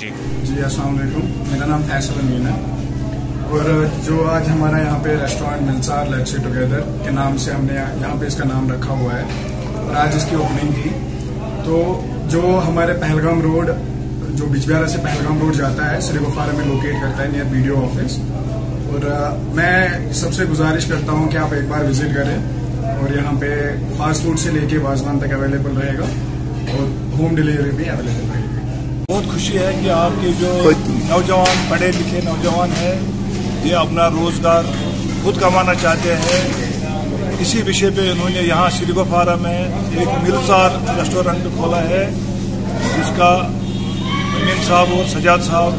जी। जी, अस्सलाम वालेकुम। मेरा नाम फैसल अमीन है। और जो आज हमारा यहाँ पे रेस्टोरेंट मिलसार लेट्स टुगेदर के नाम से हमने यहाँ पे इसका नाम रखा हुआ है। और आज इसकी ओपनिंग थी। तो जो हमारे पहलगाम रोड, जो बिजबियारा से पहलगाम रोड जाता है श्रीगोफारा में लोकेट करता है नियर वीडियो ऑफ़िस और मैं सबसे गुजारिश करता हूँ कि आप एक बार विज़िट करें। और यहाँ पे फास्ट फ़ूड से लेके वाजवान तक अवेलेबल रहेगा। और होम डिलीवरी भी अवेलेबल रहेगी। बहुत खुशी है कि आपके जो नौजवान पढ़े लिखे नौजवान हैं ये अपना रोज़गार खुद कमाना चाहते हैं। इसी विषय पे उन्होंने यहाँ श्रीगोफारा में एक मिलसार रेस्टोरेंट खोला है जिसका अमीन साहब और सजाद साहब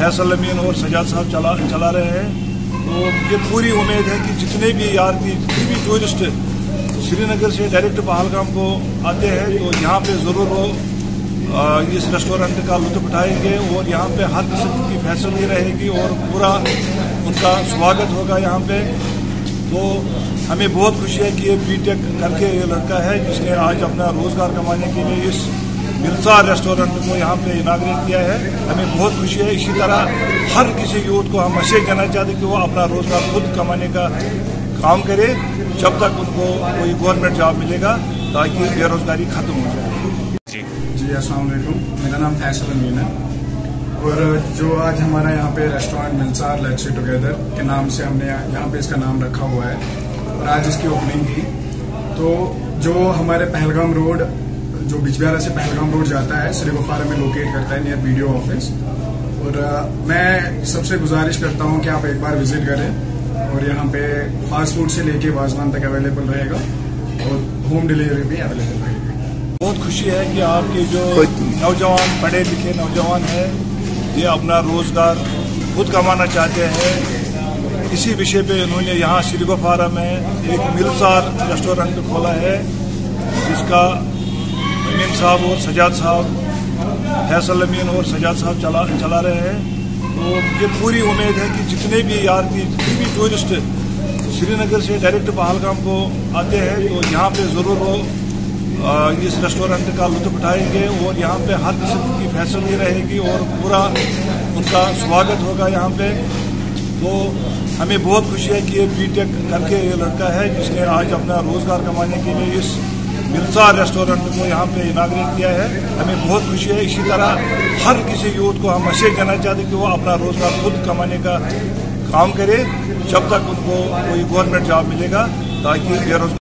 फैसल अमीन और सजाद साहब चला चला रहे हैं। तो मुझे पूरी उम्मीद है कि जितने भी यात्री जितने भी टूरिस्ट श्रीनगर से डायरेक्ट पहलगाम को आते हैं तो यहाँ पे ज़रूर वो इस रेस्टोरेंट का लुत्फ उठाएँगे और यहाँ पे हर किस्म की फैसिलिटी रहेगी और पूरा उनका स्वागत होगा यहाँ पे। तो हमें बहुत खुशी है कि ये बीटेक करके ये लड़का है जिसने आज अपना रोज़गार कमाने के लिए इस मिलसार रेस्टोरेंट को यहाँ पे इनाग्रेट किया है। हमें बहुत खुशी है। इसी तरह हर किसी यूथ को हम मैसेज देना चाहते कि वो अपना रोज़गार खुद कमाने का काम करे, जब तक उनको कोई गवर्नमेंट जॉब मिलेगा, ताकि बेरोजगारी खत्म हो जाए। जी मेरा नाम फैसल अमीन है। और जो आज हमारा यहाँ पे रेस्टोरेंट मिलसार लेट्स टुगेदर के नाम से हमने यहाँ पे इसका नाम रखा हुआ है। और आज इसकी ओपनिंग थी तो जो हमारे पहलगाम रोड, जो बिजबियारा से पहलगाम रोड जाता है श्रीगोफारा में लोकेट करता है नियर वीडियो ऑफ़िस और मैं सबसे गुजारिश करता हूँ कि आप एक बार विज़िट करें। और यहाँ पे फास्ट फ़ूड से लेके वाजवान तक अवेलेबल रहेगा। और होम डिलीवरी भी अवेलेबल रहेगी। बहुत खुशी है कि आपके जो नौजवान पढ़े लिखे नौजवान हैं ये अपना रोज़गार खुद कमाना चाहते हैं। इसी विषय पे उन्होंने यहाँ श्रीगोफारा में एक मिलसार रेस्टोरेंट खोला है जिसका अमीन साहब और सजाद साहब फैसल अमीन और सजाद साहब चला चला रहे हैं। तो मुझे पूरी उम्मीद है कि जितने भी यात्री जितने भी टूरिस्ट श्रीनगर से डायरेक्ट पहलगाम को आते हैं तो यहाँ पे ज़रूर वो इस रेस्टोरेंट का लुत्फ उठाएँगे और यहाँ पे हर किस्म की फैसिलिटी रहेगी और पूरा उनका स्वागत होगा यहाँ पे। तो हमें बहुत खुशी है कि ये बीटेक करके ये लड़का है जिसने आज अपना रोज़गार कमाने के लिए इस मिलसार रेस्टोरेंट को यहाँ पे इनाग्रेट किया है। हमें बहुत खुशी है। इसी तरह हर किसी यूथ को हम मैसेज देना चाहते कि वो अपना रोज़गार खुद कमाने का काम करे। जब तक उनको कोई गवर्नमेंट जॉब मिलेगा, ताकि बेरोजगार